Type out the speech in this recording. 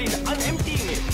Unemptying I'm emptying it.